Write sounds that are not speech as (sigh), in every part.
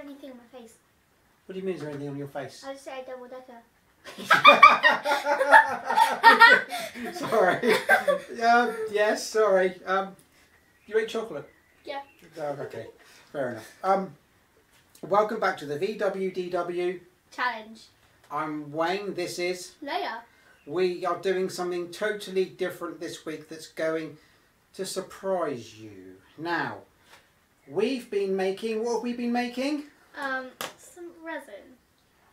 anything on my face. What do you mean, is there anything on your face? I just said double decker. (laughs) sorry. Um, yes, sorry. Um, you ate chocolate? Yeah. Oh, okay, fair enough. Um, welcome back to the VWDW. Challenge. I'm Wayne. This is. Leia. We are doing something totally different this week that's going to surprise you. Now, we've been making. What have we been making? Um, some resin.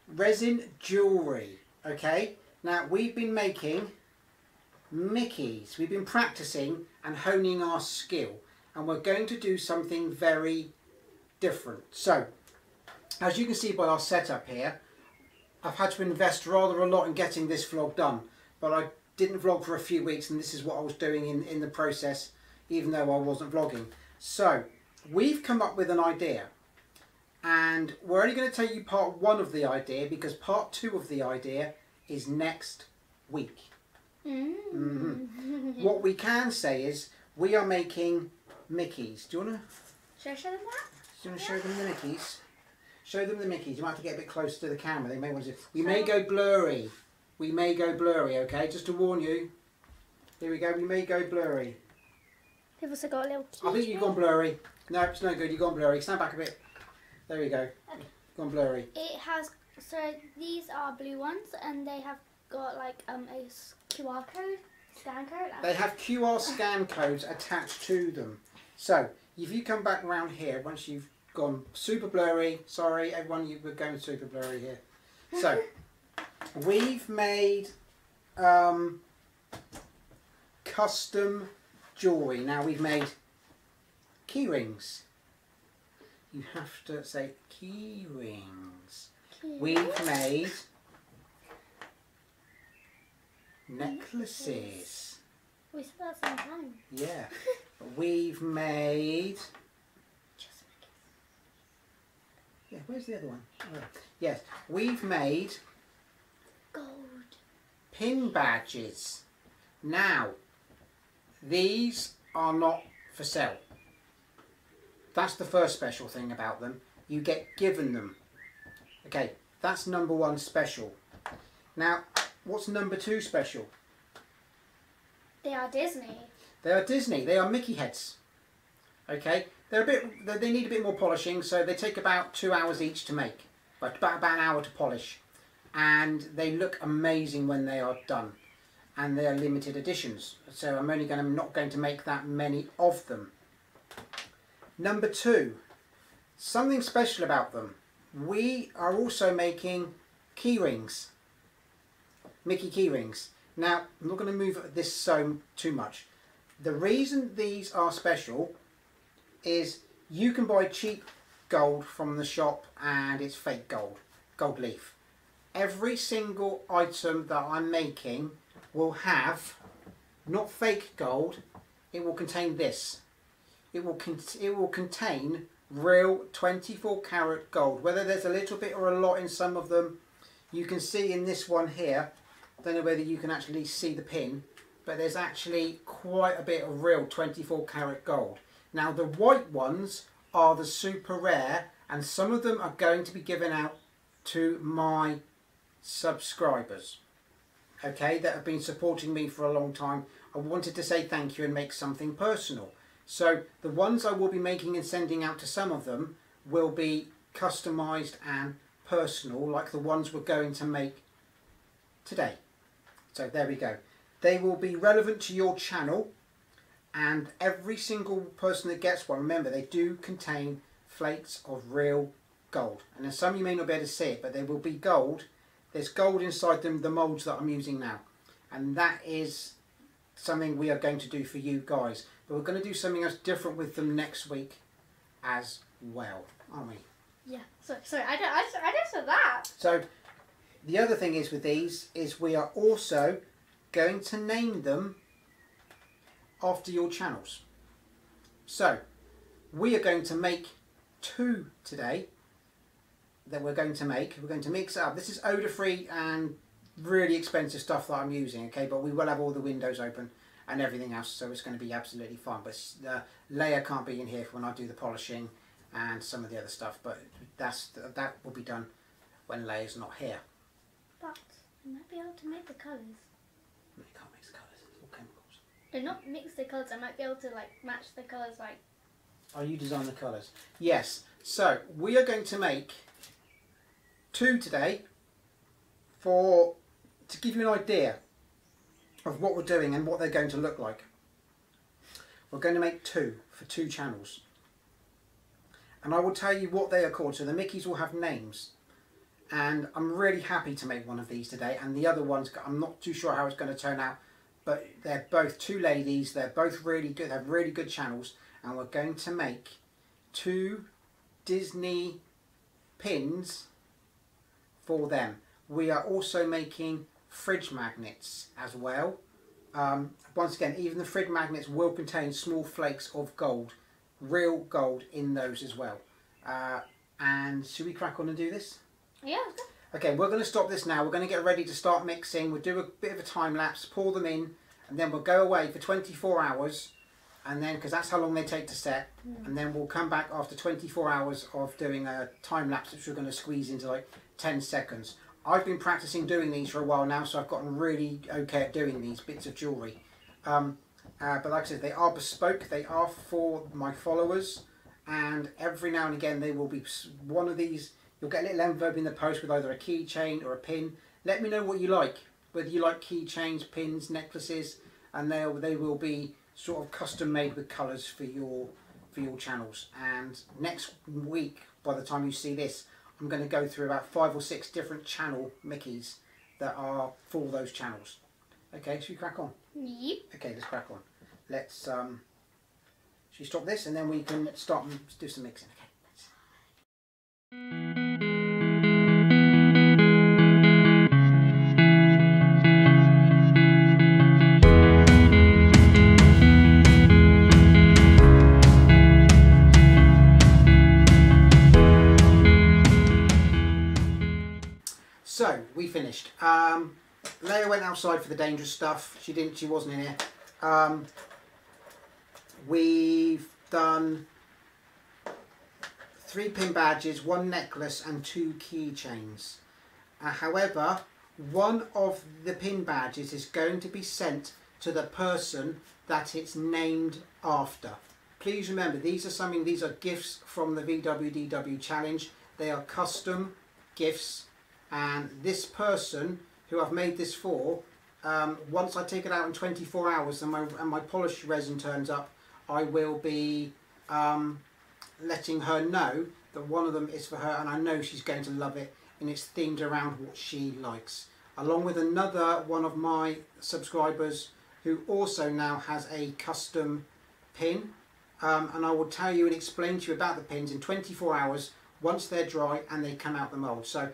resin jewellery. Okay, now we've been making Mickeys. We've been practicing and honing our skill, and we're going to do something very different. So, as you can see by our setup here, I've had to invest rather a lot in getting this vlog done, but I didn't vlog for a few weeks, and this is what I was doing in, in the process, even though I wasn't vlogging. So, we've come up with an idea and we're only going to tell you part one of the idea because part two of the idea is next week. Mm. What we can say is we are making Mickeys. Do you want to Should I show them that? do you want to show them the Mickeys? Show them the Mickeys. You might have to get a bit closer to the camera. They may want to. We may go blurry. We may go blurry. Okay, just to warn you. Here we go. We may go blurry. They've also got a little I think you've gone blurry. No, it's no good. You've gone blurry. Stand back a bit. There we go. Gone blurry. It has, so these are blue ones and they have got like um a QR code, scan code. They have QR scan codes attached to them. So if you come back around here, once you've gone super blurry, sorry everyone, you were going super blurry here. So (laughs) we've made um, custom jewellery. Now we've made key rings. You have to say key rings. We've made necklaces. We said that same time. Yeah. (laughs) We've made. Just make it. Yeah, where's the other one? Oh, yes, we've made Gold. pin badges. Now, these are not for sale. That's the first special thing about them. You get given them. Okay, that's number one special. Now, what's number two special? They are Disney. They are Disney. They are Mickey heads. Okay, they're a bit. they- need a bit more polishing, so they take about two hours each to make, but about about an hour to polish, and they look amazing when they are done, and they are limited editions. So I'm only going to not going to make that many of them. Number two, something special about them. We are also making key rings. Mickey key rings. Now, I'm not going to move this so too much. The reason these are special is you can buy cheap gold from the shop and it's fake gold, gold leaf. Every single item that I'm making will have not fake gold, it will contain this. It will it will contain real 24 karat gold. Whether there's a little bit or a lot in some of them, you can see in this one here. I Don't know whether you can actually see the pin, but there's actually quite a bit of real 24 karat gold. Now the white ones are the super rare and some of them are going to be given out to my subscribers. Okay, that have been supporting me for a long time. I wanted to say thank you and make something personal. So the ones I will be making and sending out to some of them will be customized and personal like the ones we're going to make today. So there we go. They will be relevant to your channel and every single person that gets one, remember they do contain flakes of real gold. And some you may not be able to see it, but they will be gold. There's gold inside them, the moulds that I'm using now. And that is something we are going to do for you guys. But we're going to do something else different with them next week as well, aren't we? Yeah. Sorry, sorry. I don't. I just, I just said that. So the other thing is with these is we are also going to name them after your channels. So we are going to make two today that we're going to make. We're going to mix it up. This is odor free and really expensive stuff that I'm using, okay? But we will have all the windows open and everything else, so it's going to be absolutely fine. But uh, Leia can't be in here when I do the polishing and some of the other stuff. But that's that will be done when Leia's not here. But I might be able to make the colours. You can't mix colours; it's all chemicals. And not mix the colours. I might be able to like match the colours like. Oh, you design the colours. Yes. So we are going to make two today for to give you an idea of what we're doing and what they're going to look like. We're going to make two for two channels. And I will tell you what they are called. So the Mickeys will have names. And I'm really happy to make one of these today. And the other ones, I'm not too sure how it's going to turn out. But they're both two ladies. They're both really good. They have really good channels. And we're going to make two Disney pins for them. We are also making fridge magnets as well. Um, once again, even the fridge magnets will contain small flakes of gold, real gold in those as well. Uh, and should we crack on and do this? Yeah. Okay, we're going to stop this now. We're going to get ready to start mixing. We'll do a bit of a time lapse, pour them in, and then we'll go away for 24 hours. And then, because that's how long they take to set, Mm. and then we'll come back after 24 hours of doing a time lapse, which we're going to squeeze into like 10 seconds. I've been practicing doing these for a while now, so I've gotten really okay at doing these bits of jewellery. Um, uh, but like I said, they are bespoke, they are for my followers, and every now and again they will be one of these. You'll get a little envelope in the post with either a keychain or a pin. Let me know what you like, whether you like keychains, pins, necklaces, and they they will be sort of custom made with colours for your for your channels. And next week, by the time you see this, I'm going to go through about five or six different channel Mickeys that are for those channels. Okay, should we crack on? Yep. Okay, let's crack on. Let's um. Should we stop this and then we can start and do some mixing? Okay. Um, Leia went outside for the dangerous stuff. She didn't. She wasn't in here. Um, we've done three pin badges, one necklace, and two keychains. Uh, however, one of the pin badges is going to be sent to the person that it's named after. Please remember, these are something. These are gifts from the VWDW challenge. They are custom gifts, and this person who I've made this for, um, once I take it out in 24 hours and my and my polish resin turns up, I will be um, letting her know that one of them is for her, and I know she's going to love it, and it's themed around what she likes. Along with another one of my subscribers who also now has a custom pin, um, and I will tell you and explain to you about the pins in 24 hours once they're dry and they come out the mold. So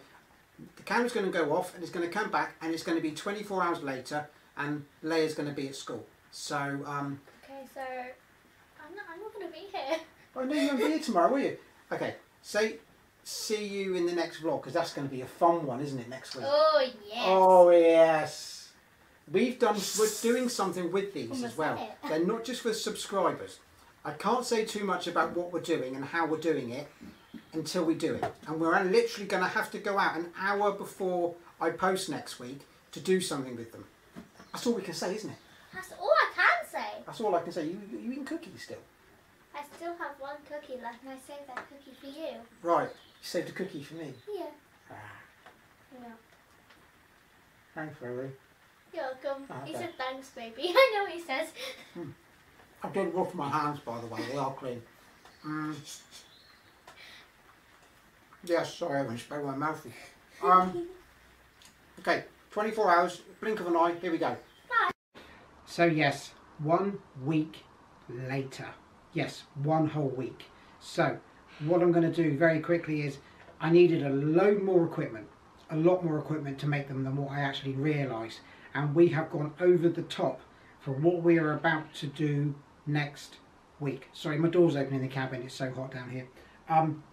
the camera's going to go off and it's going to come back and it's going to be 24 hours later and Leia's going to be at school. So, um, Okay, so I'm not. I'm not gonna be here. I know you won't be here tomorrow, will you? Okay, say see you in the next vlog because that's going to be a fun one, isn't it, next week? Oh yes. Oh yes. We've done. We're doing something with these as well. They're not just for subscribers. I can't say too much about what we're doing and how we're doing it until we do it. And we're literally going to have to go out an hour before I post next week to do something with them. That's all we can say, isn't it? That's all I can say. That's all I can say. You you eating cookies still? I still have one cookie left, and I saved that cookie for you. Right. You saved a cookie for me. Yeah. Ah, Yeah. thanks, Lily. You're welcome. Oh, He said thanks, baby. (laughs) I know what he says. I did rough my hands, by the way. They are clean. Mm. Yes, sorry, I went spray my mouth. Um, (laughs) okay, 24 hours, blink of an eye, here we go. Bye. So, yes, one week later. Yes, one whole week. So, what I'm going to do very quickly is I needed a load more equipment, a lot more equipment to make them than what I actually realised. And we have gone over the top for what we are about to do next week. Sorry, my door's open in the cabin, it's so hot down here. Um,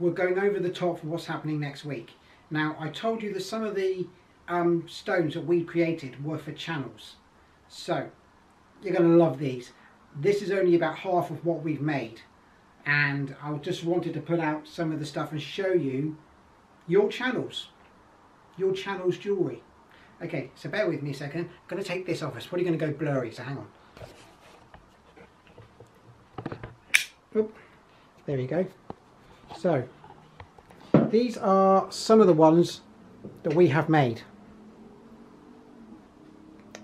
we're going over the top for what's happening next week. Now, I told you that some of the um, stones that we created were for channels. So, you're going to love these. This is only about half of what we've made. and I just wanted to put out some of the stuff and show you your channels, your channel's jewellery. Okay, so bear with me a second. I'm going to take this off. It's probably going to go blurry, so hang on. Oop, there you go. So, these are some of the ones that we have made.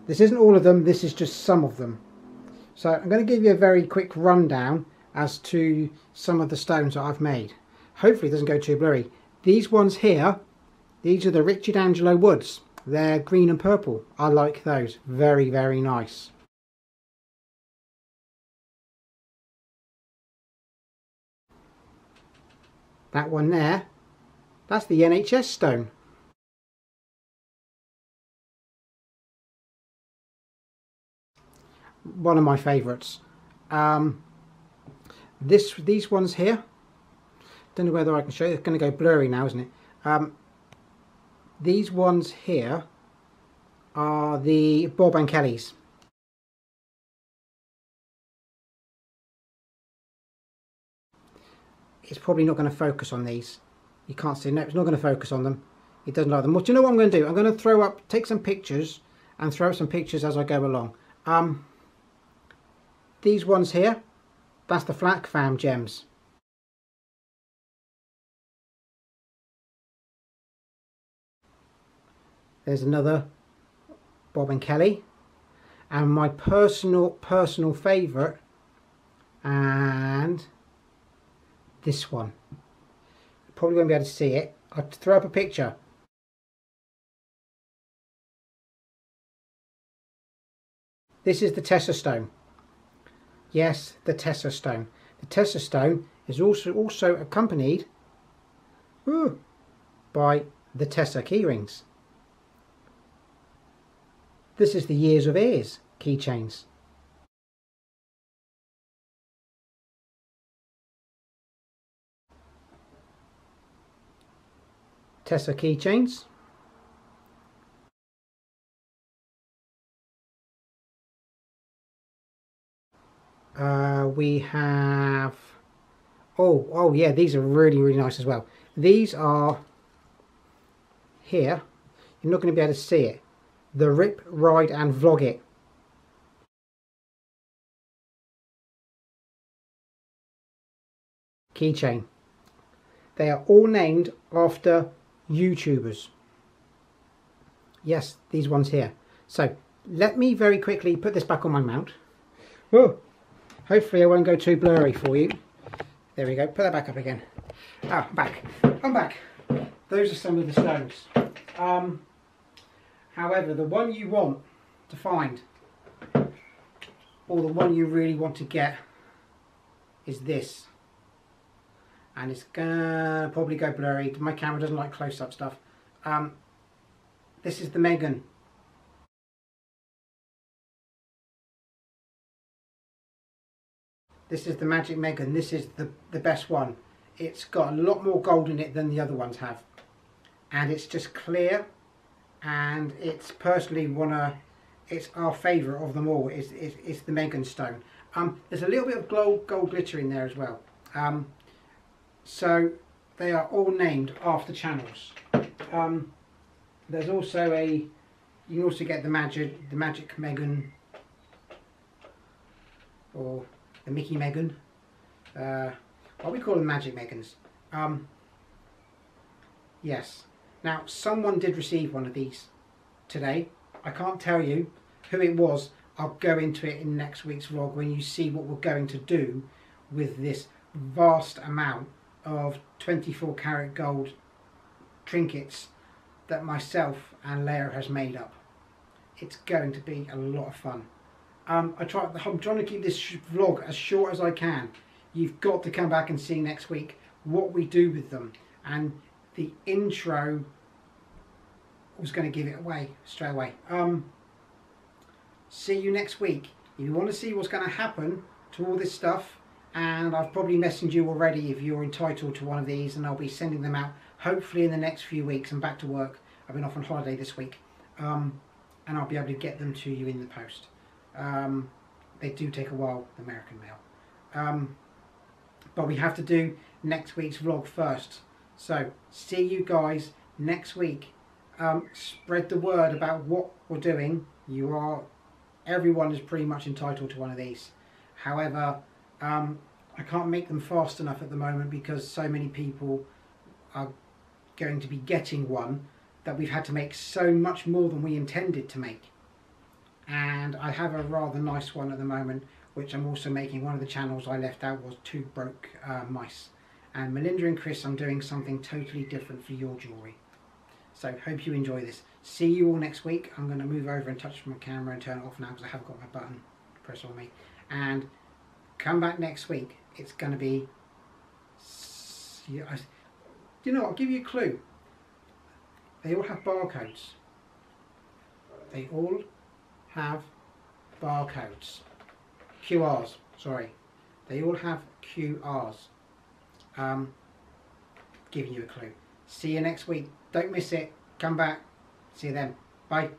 This isn't all of them, this is just some of them. So I'm going to give you a very quick rundown as to some of the stones that I've made. Hopefully it doesn't go too blurry. These ones here, these are the Richard Angelo Woods. They're green and purple. I like those. Very, very nice. That one there, that's the NHS stone. One of my favourites. Um, this, these ones here, don't know whether I can show you. It's going to go blurry now, isn't it? Um, these ones here are the Bob and Kelly's. It's probably not going to focus on these. You can't see, no, it's not going to focus on them. It doesn't like them. Well, do you know what I'm going to do? I'm going to throw up, take some pictures and throw up some pictures as I go along. Um, these ones here, that's the Flat Fam gems. There's another Bob and Kelly. And my personal, personal favourite, and this one. Probably won't be able to see it. I'll throw up a picture. This is the Tessa stone. Yes, the Tessa stone. The Tessa stone is also also accompanied ooh, by the Tessa keyrings. This is the Years of Ears keychains. Tessa keychains. Uh, we have oh oh yeah these are really really nice as well these are here you're not going to be able to see it the Rip, Ride and Vlog It. Keychain. They are all named after YouTubers. Yes, these ones here. So, let me very quickly put this back on my mount. Whoa. Hopefully I won't go too blurry for you. There we go, put that back up again. Ah, back. I'm back. Those are some of the stones. Um, However, the one you want to find, or the one you really want to get, is this. And it's gonna probably go blurry. My camera doesn't like close-up stuff. Um, this is the Megan. This is the Magic Megan. This is the, the best one. It's got a lot more gold in it than the other ones have. And it's just clear and it's personally one of it's our favourite of them all is it's, it's, the Megan stone um, there's a little bit of gold, gold glitter in there as well um, so they are all named after channels um, there's also a you can also get the magic the magic Megan or the Mickey Megan uh, what we call them magic Megans um, yes now, someone did receive one of these today. I can't tell you who it was. I'll go into it in next week's vlog when you see what we're going to do with this vast amount of 24 karat gold trinkets that myself and Leia has made up. It's going to be a lot of fun. Um, I try, I'm trying to keep this vlog as short as I can. You've got to come back and see next week what we do with them. And the intro was going to give it away straight away. Um, see you next week. If you want to see what's going to happen to all this stuff, and I've probably messaged you already if you're entitled to one of these, and I'll be sending them out hopefully in the next few weeks. I'm back to work. I've been off on holiday this week, um, and I'll be able to get them to you in the post. Um, they do take a while, the American mail. Um, but we have to do next week's vlog first. So see you guys next week. Um, spread the word about what we're doing. You are, everyone is pretty much entitled to one of these. However, um, I can't make them fast enough at the moment because so many people are going to be getting one that we've had to make so much more than we intended to make. And I have a rather nice one at the moment, which I'm also making. One of the channels I left out was two broke uh, mice. And Melinda and Chris, I'm doing something totally different for your jewellery. So hope you enjoy this. See you all next week. I'm going to move over and touch my camera and turn it off now because I haven't got my button press on me. And come back next week. It's going to be... Yeah, I, you know, I'll give you a clue. They all have barcodes. They all have barcodes. QRs, sorry. They all have QRs. Um, giving you a clue. See you next week. Don't miss it. Come back. See you then. Bye.